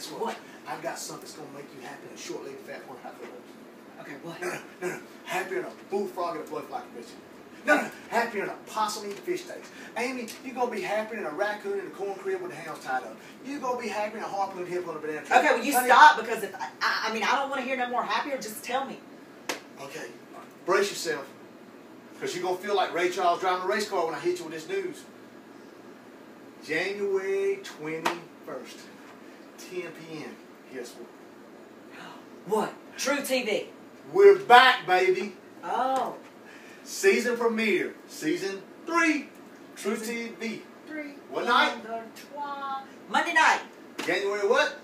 guess what? I've got something that's gonna make you happy in a short legged fat one those. Okay, what? No, no, no, no. Happier than a bullfrog and a butterfly convention. No, no, happier than a possum eating fish steaks. Amy, you're gonna be happier than a raccoon in a corn crib with the hounds tied up. You're gonna be happier than a harpoon hip on a banana tree. Okay, well you Honey, stop because if I, I, I mean I don't want to hear no more happier. Just tell me. Okay, brace yourself. Because you're gonna feel like Ray Charles driving a race car when I hit you with this news. January 21st, 10 p.m. Guess what? What? truTV. We're back, baby. Oh. Season premiere, season three, truTV. Three. What night? Monday night. January what?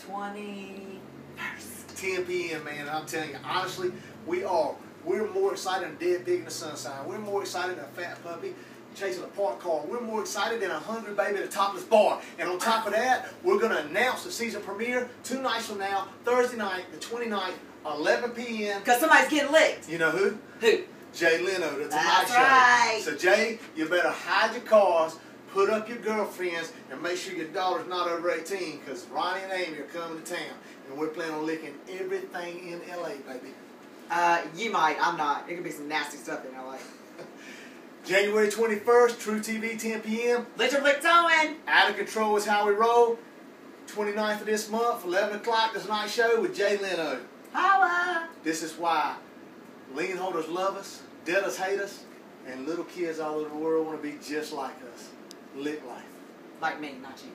Twenty first. 10 p.m. Man, I'm telling you, honestly, we are. We're more excited than Dead Big in the Sunshine. We're more excited than a fat puppy chasing a parked car. We're more excited than a hungry baby at a topless bar. And on top of that, we're going to announce the season premiere two nights from now, Thursday night, the 29th, 11 p.m. Because somebody's getting licked. You know who? Who? Jay Leno, the Tonight That's Show. right. So Jay, you better hide your cars, put up your girlfriends, and make sure your daughter's not over 18, because Ronnie and Amy are coming to town, and we're planning on licking everything in LA, baby. Uh, you might. I'm not. It could be some nasty stuff in LA. January 21st, truTV, 10 p.m. Lizard Lick Towin'. Out of Control is how we roll. 29th of this month, 11 o'clock, the night Show with Jay Leno. Holla. This is why lien holders love us, debtors hate us, and little kids all over the world want to be just like us. Lick life. Like me, not you.